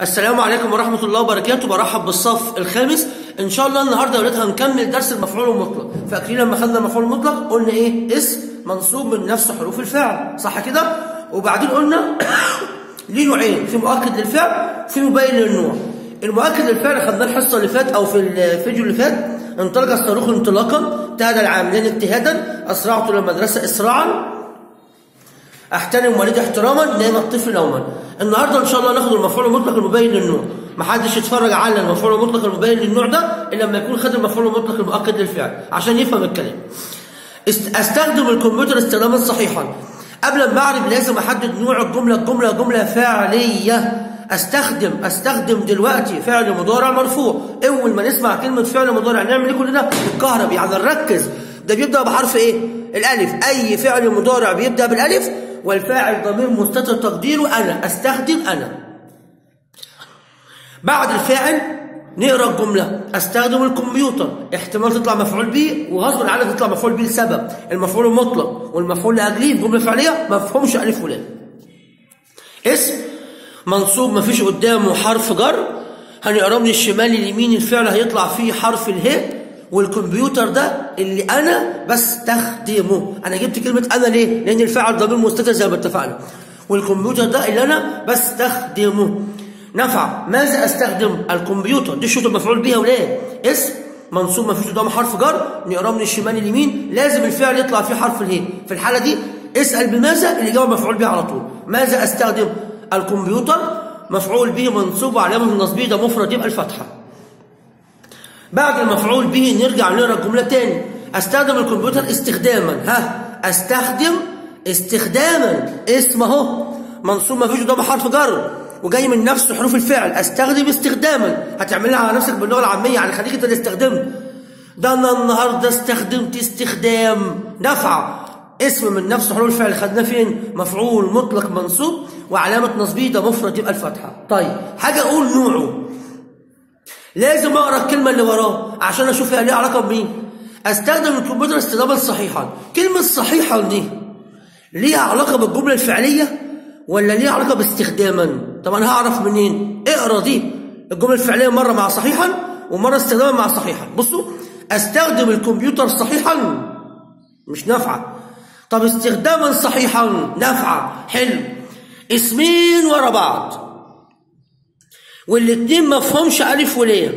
السلام عليكم ورحمة الله وبركاته. برحب بالصف الخامس. إن شاء الله النهاردة يا ولاد هنكمل درس المفعول المطلق. فاكرين لما خدنا المفعول المطلق؟ قلنا إيه؟ اسم منصوب من نفس حروف الفعل. صح كده؟ وبعدين قلنا ليه نوعين؟ في مؤكد للفعل في مبين للنوع. المؤكد للفعل خدناه الحصة اللي فات أو في الفيديو اللي فات. انطلق الصاروخ انطلاقا. اجتهد العاملين اجتهادا. أسرعت للمدرسة إسراعا. أحترم والدي احتراما نام الطفل نوما. النهارده إن شاء الله ناخد المفعول المطلق المبين للنوع. محدش يتفرج على المفعول المطلق المبين للنوع ده إلا لما يكون خد المفعول المطلق المؤكد للفعل عشان يفهم الكلام. است- أستخدم الكمبيوتر استخداما صحيحا. قبل ما أعرف لازم أحدد نوع الجملة الجمله جملة فعليه استخدم أستخدم دلوقتي فعل مضارع مرفوع. أول ما نسمع كلمة فعل مضارع نعمل إيه كلنا؟ الكهرب يعني نركز ده بيبدأ بحرف إيه؟ الألف. أي فعل مضارع بيبدأ بالألف؟ والفاعل ضمير مستتر تقديره أنا أستخدم أنا. بعد الفاعل نقرأ الجملة أستخدم الكمبيوتر. احتمال تطلع مفعول به وغصب عنك تطلع مفعول به لسبب. المفعول المطلق والمفعول لاجليه في جمله فعليه ما فيهمش ألف ولام. اسم منصوب ما فيش قدامه حرف جر. هنقرأه من الشمال اليمين الفعل هيطلع فيه حرف اله والكمبيوتر ده اللي أنا بستخدمه. أنا جبت كلمة أنا ليه؟ لأن الفعل ضمير مستتر زي ما اتفقنا. والكمبيوتر ده اللي أنا بستخدمه. نفع. ماذا أستخدم؟ الكمبيوتر. دي شروط المفعول بيها وليه؟ اسم منصوب ما فيش قدامه حرف جر. نقراه من الشمال اليمين. لازم الفعل يطلع فيه حرف اله في الحالة دي اسأل بماذا؟ اللي جاوب مفعول به على طول. ماذا أستخدم؟ الكمبيوتر. مفعول به منصوب وعلامه النصبيه ده مفرد. يبقى الفتحة. بعد المفعول به نرجع نقرا الجمله تاني. أستخدم الكمبيوتر استخداما. ها؟ أستخدم استخداما. اسم اهو منصوب ما فيش قدامه حرف جر. وجاي من نفس حروف الفعل. أستخدم استخداما. هتعملها على نفسك باللغة العامية يعني خليك انت اللي استخدمت. ده أنا النهارده استخدمت استخدام. نفع. اسم من نفس حروف الفعل. خدناه فين؟ مفعول مطلق منصوب. وعلامة نصبية ده مفرد يبقى الفتحه طيب حاجة أقول نوعه. لازم أقرأ الكلمة اللي وراه عشان أشوف هي ليها علاقة بمين. أستخدم الكمبيوتر استخداما صحيحا. كلمة صحيحا دي ليها علاقة بالجملة الفعلية ولا ليها علاقة باستخداما؟ طب أنا هعرف منين؟ اقرأ دي. الجملة الفعلية مرة مع صحيحا ومرة استخداما مع صحيحا. بصوا أستخدم الكمبيوتر صحيحا. مش نافعة. طب استخداما صحيحا. نافعة. حلو. اسمين ورا بعض. والاتنين ما فيهمش ألف ولام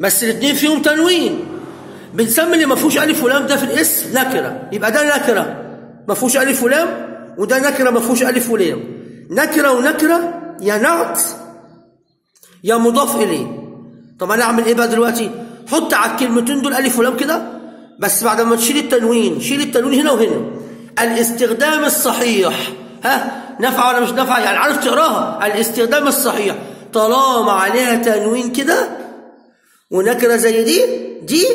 بس الاتنين فيهم تنوين. بنسمي اللي ما فيهوش ألف ولام ده في الاسم نكرة. يبقى ده نكرة. ما فيهوش ألف ولام وده نكرة ما فيهوش ألف ولام نكرة ونكرة يا نعت يا مضاف إليه. طب أنا أعمل إيه بقى دلوقتي؟ حط على الكلمتين دول ألف ولام كده بس بعد ما تشيل التنوين شيل التنوين هنا وهنا. الاستخدام الصحيح. ها؟ نفع ولا مش نفع؟ يعني عارف تقراها. الاستخدام الصحيح. طالما عليها تنوين كده ونكرة زي دي دي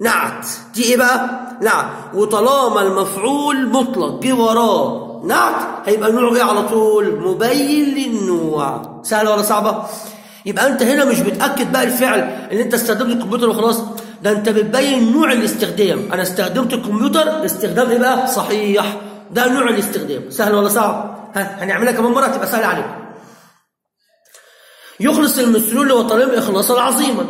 نعت. دي إيه بقى؟ نعت. وطالما المفعول مطلق جه وراه نعت هيبقى نوعه إيه على طول؟ مبين للنوع. سهلة ولا صعبة؟ يبقى أنت هنا مش بتاكد بقى الفعل اللي أنت استخدمت الكمبيوتر وخلاص. ده أنت بتبين نوع الاستخدام. أنا استخدمت الكمبيوتر استخدام إيه بقى؟ صحيح. ده نوع الاستخدام. سهل ولا صعب ها هنعملها كمان مرة تبقى سهلة عليكم يخلص المسلول لوطنهم إخلاصا عظيما.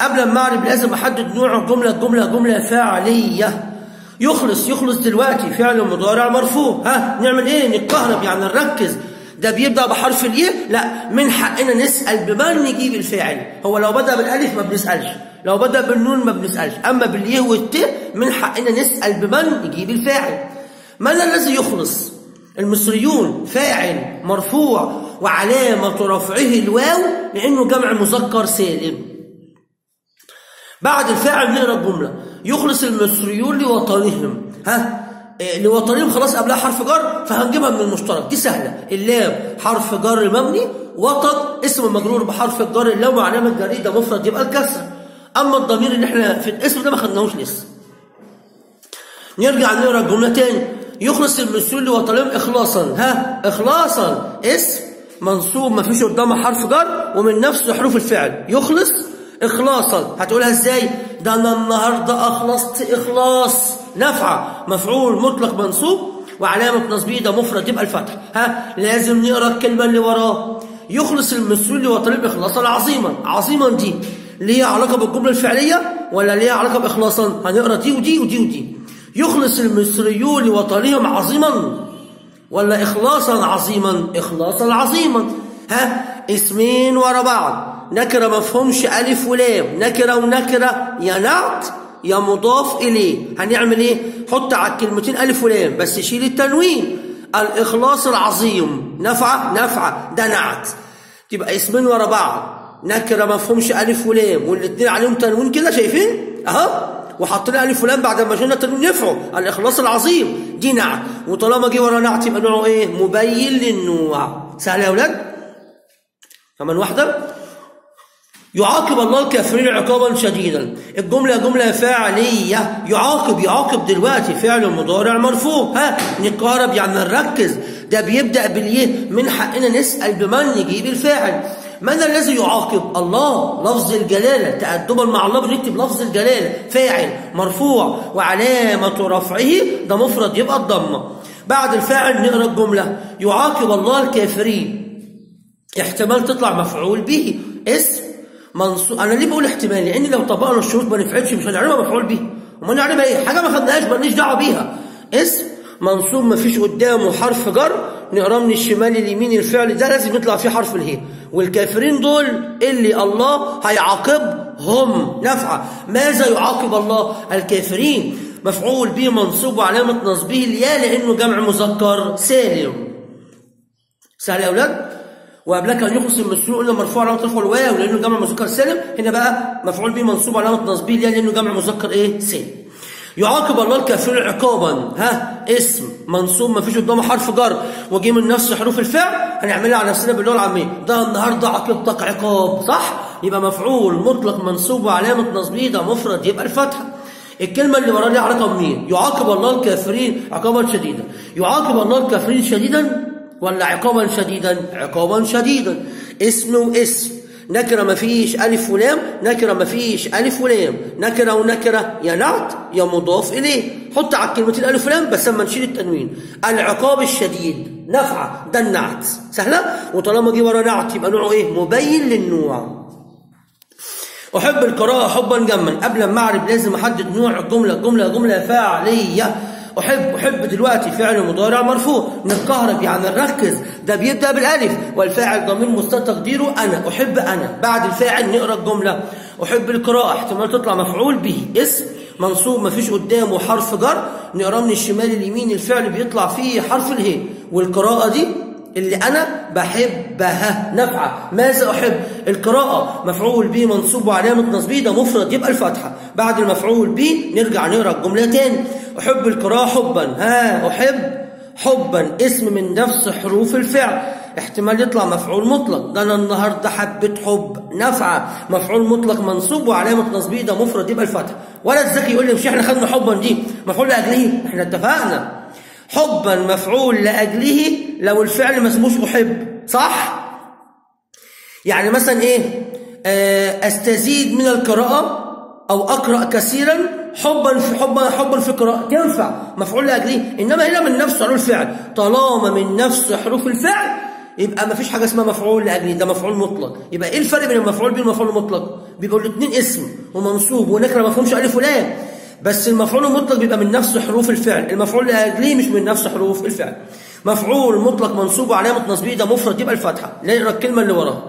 قبل ما أعرف لازم أحدد نوع الجملة الجملة جملة فعلية يخلص يخلص دلوقتي فعل مضارع مرفوع. ها نعمل إيه؟ نتكهرب يعني نركز. ده بيبدأ بحرف الياء لا من حقنا نسأل بمن نجيب الفاعل. هو لو بدأ بالألف ما بنسألش. لو بدأ بالنون ما بنسألش. أما بالياء والتاء من حقنا نسأل بمن نجيب الفاعل. من الذي يخلص؟ المصريون. فاعل مرفوع. وعلامة رفعه الواو لأنه جمع مذكر سالم. بعد الفاعل نقرأ الجملة. يخلص المصريون لوطنهم. ها؟ إيه لوطنهم خلاص قبلها حرف جر فهنجيبها من المشترك. دي سهلة. اللام حرف جر مبني وطن اسم مجرور بحرف الجر اللام وعلامة جريدة مفرد يبقى الكسر. أما الضمير اللي إحنا في الاسم ده ما خدناهوش لسه. نرجع نقرأ الجملة تاني. يخلص المسؤول لوطنهم إخلاصا. ها؟ إخلاصا. اسم منصوب ما فيش قدامه حرف جر ومن نفس حروف الفعل. يخلص إخلاصا. هتقولها إزاي؟ ده أنا النهاردة أخلصت إخلاص. نفعة مفعول مطلق منصوب وعلامة نصبيه ده مفرد يبقى الفتح. ها؟ لازم نقرأ الكلمة اللي وراه. يخلص المسؤول لوطنه إخلاصا عظيما. عظيما دي. ليها علاقة بالجملة الفعلية ولا ليها علاقة بإخلاصا؟ هنقرأ دي ودي ودي ودي. يخلص المصريون لوطنهم عظيما. ولا إخلاصا عظيما إخلاصا عظيما. ها؟ اسمين ورا بعض. نكرة مفهومش ألف ولام. نكرة ونكرة. يا نعت يا مضاف إليه. هنعمل إيه؟ حط على الكلمتين ألف ولام. بس شيل التنوين. الإخلاص العظيم. نفعة نفعة ده نعت تبقى اسمين ورا بعض. نكرة مفهومش ألف ولام. والاتنين عليهم تنوين كده شايفين؟ أهو. وحطينا ألف ولام بعد ما شلنا التنوين ينفعوا الإخلاص العظيم. دي نعت وطالما جه ورا نعت يبقى نوعه إيه؟ مبين للنوع. سهل يا أولاد. كمان واحدة؟ يعاقب الله الكافرين عقابا شديدا. الجملة جملة فعلية يعاقب يعاقب دلوقتي. فعل مضارع مرفوع. ها نقارب يعني نركز. ده بيبدأ باليه من حقنا نسأل بمن نجيب الفاعل. من الذي يعاقب؟ الله لفظ الجلالة تأدبا مع الله بنكتب لفظ الجلالة فاعل مرفوع وعلامة رفعه ده مفرد يبقى الضمة بعد الفاعل نقرأ الجملة يعاقب الله الكافرين. احتمال تطلع مفعول به اسم منصوب أنا ليه بقول احتمال؟ لأن لو طبقنا الشروط ما نفعلش مش هنعرفها مفعول به. وما نعرفها إيه؟ حاجة ما خدناهاش مالناش دعوة بيها. اسم منصوب ما فيش قدامه حرف جر نقراه من الشمال لليمين الفعل ده لازم يطلع فيه حرف الهي والكافرين دول اللي الله هيعاقبهم. نفعه ماذا يعاقب الله؟ الكافرين. مفعول به منصوب وعلامة نصبه الياء لأنه جمع مذكر سالم. سهل يا أولاد. وقبلها كان يخلص المسؤول قلنا مرفوع علامة رفعه الواو لأنه جمع مذكر سالم. هنا بقى مفعول به منصوب علامه نصبه ليه لأنه جمع مذكر إيه؟ سالم. يعاقب الله الكافرين عقابا. ها؟ اسم منصوب ما فيش قدامه حرف جر. وجي من نفس حروف الفعل هنعملها على نفسنا باللغة العاميه ده النهارده عاقبتك عقاب صح؟ يبقى مفعول مطلق منصوب وعلامه نصبه ده مفرد يبقى الفتحه الكلمة اللي ورا دي علاقة بمين؟ يعاقب الله الكافرين عقابا شديدا. يعاقب الله الكافرين شديدا ولا عقابا شديدا؟ عقابا شديدا. اسم واسم. نكرة ما فيش ألف ولام نكرة ما فيش ألف ولام. نكرة ونكرة يا نعت يا مضاف إليه. حط على الكلمتين الف ولام بس لما نشيل التنوين. العقاب الشديد. نفعه ده النعت. سهلة؟ وطالما جه ورا نعت يبقى نوعه إيه؟ مبين للنوع. أحب القراءة حبا جما. قبل ما أعرف لازم أحدد نوع الجمله جملة. جملة فعليه أحب أحب دلوقتي فعل مضارع مرفوع. نتكهرب يعني نركز ده بيبدأ بالألف. والفاعل ضمير مستتر تقديره أنا. أحب أنا. بعد الفاعل نقرأ الجملة. أحب القراءة. احتمال تطلع مفعول به. اسم منصوب. مفيش قدامه حرف جر. نقراه من الشمال اليمين الفعل بيطلع فيه حرف اله والقراءة دي اللي أنا بحبها. نفعة. ماذا أحب؟ القراءة. مفعول به منصوب وعلامة نصبه ده مفرد. يبقى الفتحة بعد المفعول به نرجع نقرأ الجملة تاني. أحب القراءة حبا. ها أحب حبا. اسم من نفس حروف الفعل. احتمال يطلع مفعول مطلق. ده أنا النهارده حبيت حب. نفعة. مفعول مطلق منصوب وعلامه نصبه ده مفرد. يبقى الفتح ولا الذكي يقول لي مش إحنا خدنا حبا دي. مفعول لأجله إحنا اتفقنا. حبا مفعول لأجله لو الفعل ما اسموش أحب صح؟ يعني مثلا إيه؟ آه أستزيد من القراءة أو أقرأ كثيرا حبا في حبا حبا في قراءة ينفع مفعول لأجله إنما هنا من نفس حروف الفعل. طالما من نفس حروف الفعل يبقى ما فيش حاجة اسمها مفعول لأجله ده مفعول مطلق. يبقى إيه الفرق بين المفعول به والمفعول المطلق؟ بيبقوا الاثنين اسم ومنصوب ونكره ما فيهمش ألف ولام. بس المفعول المطلق بيبقى من نفس حروف الفعل. المفعول لاجله مش من نفس حروف الفعل. مفعول مطلق منصوب وعلامه نصبه ده مفرد يبقى الفتحه نقرا الكلمة اللي وراها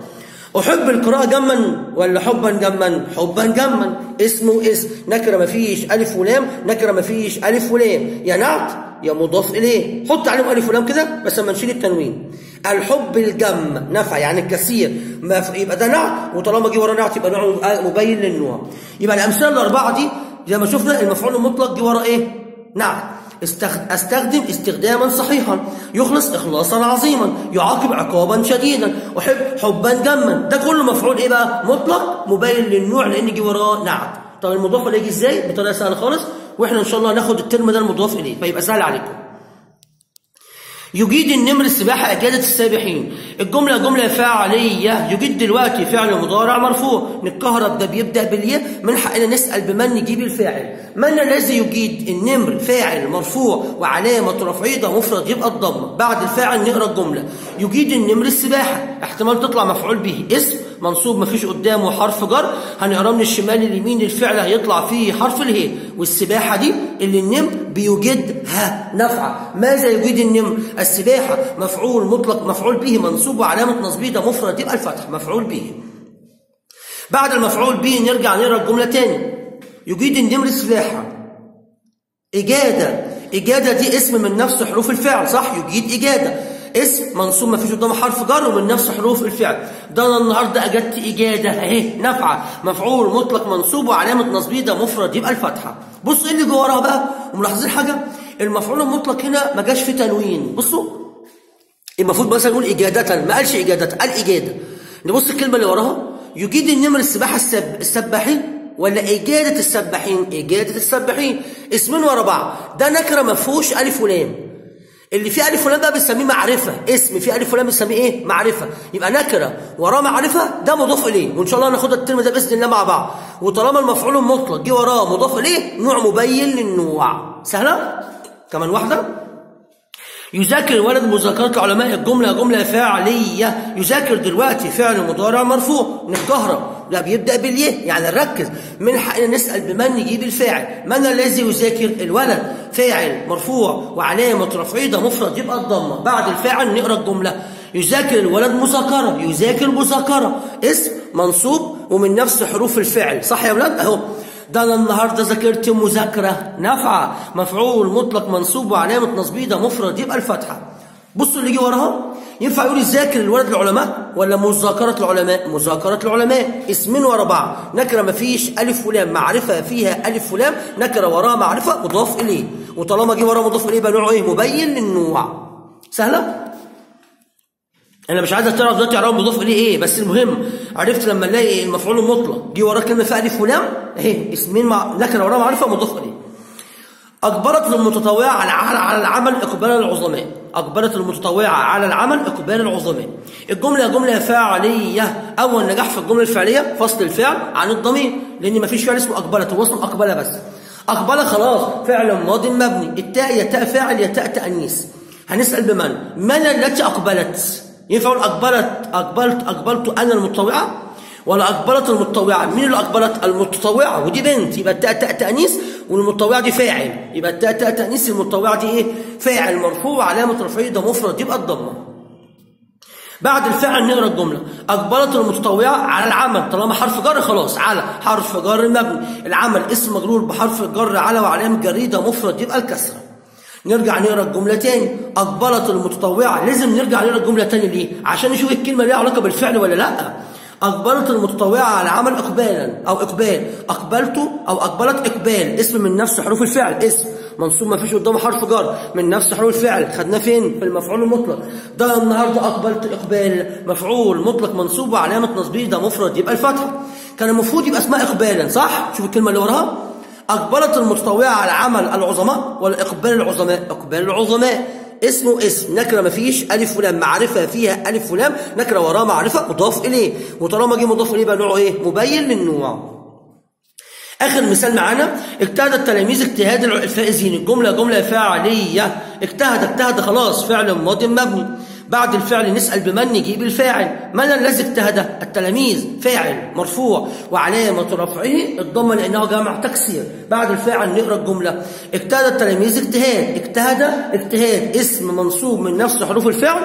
أحب القراءة جما ولا حبا جما؟ حبا جما. اسم واسم. نكرة مفيش ألف ولام نكرة مفيش ألف ولام. يا نعت يا مضاف إليه. حط عليهم ألف ولام كده بس لما نشيل التنوين. الحب الجم نفع يعني الكثير. ما يبقى ده نعت وطالما جه ورا نعت يبقى نوع مبين للنوع. يبقى الأمثلة الأربعة دي زي ما شفنا المفعول المطلق جه ورا إيه؟ نعت أستخدم استخداما صحيحا. يخلص إخلاصا عظيما. يعاقب عقابا شديدا. أحب حبا جما. ده كله مفعول إيه بقى؟ مطلق. مبين للنوع لأن يجي وراه. نعت طب المضاف إليه يجي إزاي؟ بطريقة سهلة خالص. وإحنا إن شاء الله هناخد الترم ده المضاف إليه. فيبقى سهل عليكم. يجيد النمر السباحة إجادة السابحين. الجملة جملة فاعلية. يجيد دلوقتي فعل مضارع مرفوع. الكهرب ده بيبدأ بالياء. من حقنا نسأل بمن نجيب الفاعل. من الذي يجيد النمر فاعل مرفوع وعلامة رفعه ده مفرد يبقى الضمة بعد الفاعل نقرأ الجملة. يجيد النمر السباحة. احتمال تطلع مفعول به. اسم منصوب مفيش قدامه حرف جر. هنقراه من الشمال لليمين الفعل هيطلع فيه حرف اله. والسباحة دي اللي النمر بيوجدها نفعه ماذا يجيد النمر؟ السباحة. مفعول مطلق مفعول به منصوب وعلامة نصبه ده مفرد يبقى الفتح. مفعول به. بعد المفعول به نرجع نقرأ الجملة تاني. يجيد النمر السباحة. إجادة. إجادة دي اسم من نفس حروف الفعل صح؟ يجيد إجادة. اسم منصوب ما فيش قدامه حرف جر ومن نفس حروف الفعل. ده أنا النهارده اجدت اجاده اهي نافعة. مفعول مطلق منصوب وعلامة نصبه ده مفرد يبقى الفتحه بص إيه اللي جوه وراها بقى؟ وملاحظين حاجة؟ المفعول المطلق هنا ما جاش فيه تنوين. بصوا المفروض مثلا نقول إجادة ما قالش إجادة قال إجادة. نبص الكلمة اللي وراها. يجيد النمر السباحة السب... السباحين ولا إجادة السباحين؟ إجادة السباحين. اسمين ورا بعض. ده نكرة ما فيهوش ألف ولام. اللي فيه ألف ولام بقى بنسميه معرفة. اسم فيه ألف ولام بنسميه إيه؟ معرفة. يبقى نكرة. وراه معرفة ده مضاف إليه. وإن شاء الله هناخد الترم ده بإذن الله مع بعض. وطالما المفعول المطلق جه وراه مضاف إليه نوع مبين للنوع. سهلة؟ كمان واحدة. يذاكر الولد مذاكرة العلماء الجملة جملة فعلية. يذاكر دلوقتي فعل مضارع مرفوع. نتكهرب لا بيبدأ باليه. يعني نركز من حقنا نسأل بمن نجيب الفاعل. من الذي يذاكر الولد؟ فاعل مرفوع وعلامة رفعه ده مفرد يبقى الضمة. بعد الفاعل نقرأ الجملة. يذاكر الولد مذاكرة يذاكر مذاكرة اسم منصوب ومن نفس حروف الفعل. صح يا ولاد أهو. ده أنا النهارده ذاكرت مذاكرة نافعة. مفعول مطلق منصوب وعلامة نصبه ده مفرد يبقى الفتحه بصوا اللي جه وراها ينفع يقول يذاكر الولد العلماء ولا مذاكرة العلماء؟ مذاكرة العلماء. اسمين ورا بعض. نكرة ما فيش ألف ولام. معرفة فيها ألف ولام. نكرة وراها معرفة مضاف إليه. وطالما جه وراها مضاف إليه يبقى نوعه إيه؟ مبين للنوع. سهلة؟ أنا مش عايزك تعرف دلوقتي اعراب مضاف إليه إيه بس المهم عرفت لما نلاقي المفعول المطلق. جه وراه كلمة فيها ألف ولام؟ اهي اسمين مع نكرة وراها معرفة مضاف إليه. اجبرت المتطوعة على العمل إقبال العظماء. اجبرت المتطوعة على العمل إقبال العظماء. الجملة جملة فاعلية اول نجاح في الجملة الفعلية فصل الفعل عن الضمير لأن مفيش فعل اسمه أقبلت هو اسمه اقبله بس. اقبله خلاص فعل ماض مبني. التاء يا تاء فاعل يا تاء تأنيث. هنسأل بمن من التي أقبلت؟ ينفع أقول أقبلت أقبلت أقبلت أنا المتطوعة؟ ولا اقبلت المتطوعة. مين اللي اقبلت المتطوعة؟ ودي بنت يبقى التاء تاء تانيث والمتطوعة دي فاعل. يبقى التاء تاء تانيث المتطوعه دي إيه؟ فاعل مرفوع علامة رفعه ده مفرد. يبقى الضمة. بعد الفعل نقرا الجملة. اقبلت المتطوعة على العمل. طالما حرف جر خلاص. على. حرف جر مبني. العمل اسم مجرور بحرف الجر على وعلامة جريده مفرد. يبقى الكسرة. نرجع نقرأ الجملة تاني. اقبلت المتطوعة. لازم نرجع نقرأ الجملة تاني ليه؟ عشان نشوف الكلمة ليها علاقة بالفعل ولا لأ. أقبلت المتطوعة على عمل اقبالا أو إقبال. أقبلت أو أقبلت إقبال. اسم من نفس حروف الفعل. اسم. منصوب ما فيش قدامه حرف جر. من نفس حروف الفعل. خدناه فين؟ في المفعول المطلق. ده النهارده أقبلت إقبال. مفعول مطلق منصوب وعلامة نصبه ده مفرد. يبقى الفتح. كان المفروض يبقى اسمها اقبالا صح؟ شوف الكلمة اللي وراها. أقبلت المتطوعة على عمل العظماء ولا إقبال العظماء؟ إقبال العظماء. اسمه اسم. نكرة ما فيش. ألف ولام. معرفة فيها ألف ولام. نكرة وراه معرفة. مضاف إليه. وطالما جه مضاف إليه بقى نوعه إيه؟ مبين للنوع آخر مثال معانا. اجتهد التلاميذ اجتهاد الفائزين. الجملة جملة فاعلية. اجتهد اجتهد. خلاص. فعل ماض مبني. بعد الفعل نسأل بمن نجيب الفاعل. من الذي اجتهد؟ التلاميذ. فاعل مرفوع. وعلامة رفعه الضمة لأنه جمع تكسير. بعد الفاعل نقرأ الجملة. اجتهد التلاميذ اجتهاد. اجتهد اجتهاد. اسم منصوب من نفس حروف الفعل.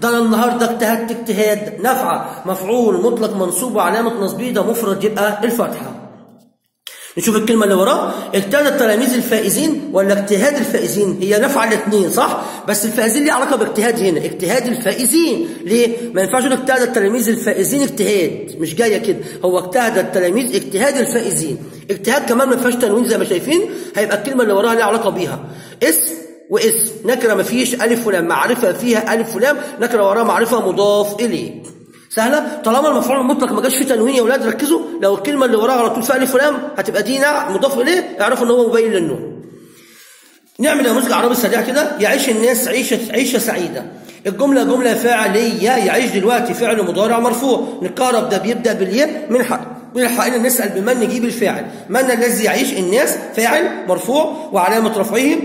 ده أنا النهارده اجتهدت اجتهاد. نفعة مفعول مطلق منصوب وعلامة نصبه ده مفرد. يبقى الفتحة نشوف الكلمة اللي وراه. اجتهاد التلاميذ الفائزين ولا اجتهاد الفائزين؟ هي نفع الاثنين صح؟ بس الفائزين ليه علاقة باجتهاد هنا؟ اجتهاد الفائزين. ليه؟ ما ينفعش نقول اجتهاد التلاميذ الفائزين اجتهاد. مش جاية كده. هو اجتهد التلاميذ اجتهاد الفائزين. اجتهاد كمان ما فيهاش تنوين زي ما شايفين. هيبقى الكلمة اللي وراها ليها علاقة بيها. اسم واسم. نكرة ما فيش ألف ولام. معرفة فيها ألف ولام. نكرة وراها معرفة مضاف إليه. سهلة؟ طالما المفعول المطلق ما جاش فيه تنوين يا ولاد ركزوا. لو الكلمة اللي وراها على طول فيها ألف ولام هتبقى دي مضاف إليه اعرفوا إن هو مبين للنون. نعمل نموذج عربي سريع كده. يعيش الناس عيشة عيشة سعيدة. الجملة جملة فعلية يعيش دلوقتي فعل مضارع مرفوع. نقارب ده بيبدأ بالياء من حق. من حقنا نسأل بمن نجيب الفاعل. من الذي يعيش الناس فاعل مرفوع وعلامة رفعه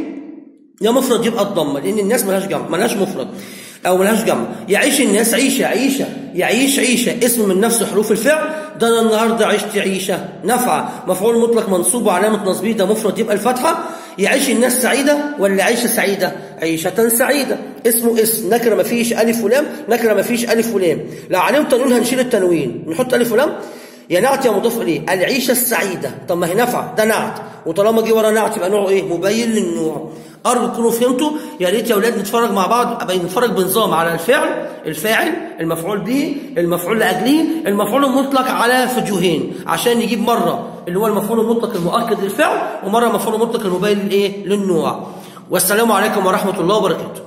يا مفرد يبقى الضمه لأن الناس ملهاش جمع ملهاش مفرد. أو ملهاش جمع يعيش الناس عيشة عيشة. يعيش عيشة. اسم من نفس حروف الفعل. ده أنا النهارده عشت عيشة. نفعه مفعول مطلق منصوب وعلامة نصبه ده مفرد. يبقى الفتحه يعيش الناس سعيدة ولا عيشه سعيدة؟ عيشة سعيدة. اسمه اسم. نكرة ما فيش ألف ولام. نكرة ما فيش ألف ولام. لو عليهم تنوين هنشيل التنوين. نحط ألف ولام. يا نعت يا مضاف اليه العيشه السعيدة. طب ما هي نفعه ده نعت. وطالما جه ورا نعت يبقى نوعه إيه؟ مبين للنوع. ارجو تكونوا فهمتوا يا ريت يا أولاد نتفرج مع بعض نتفرج بنظام على الفعل الفاعل المفعول به المفعول لأجله المفعول المطلق على فجوهين عشان نجيب مرة اللي هو المفعول المطلق المؤكد للفعل ومرة المفعول المطلق المبين للإيه؟ للنوع. والسلام عليكم ورحمة الله وبركاته.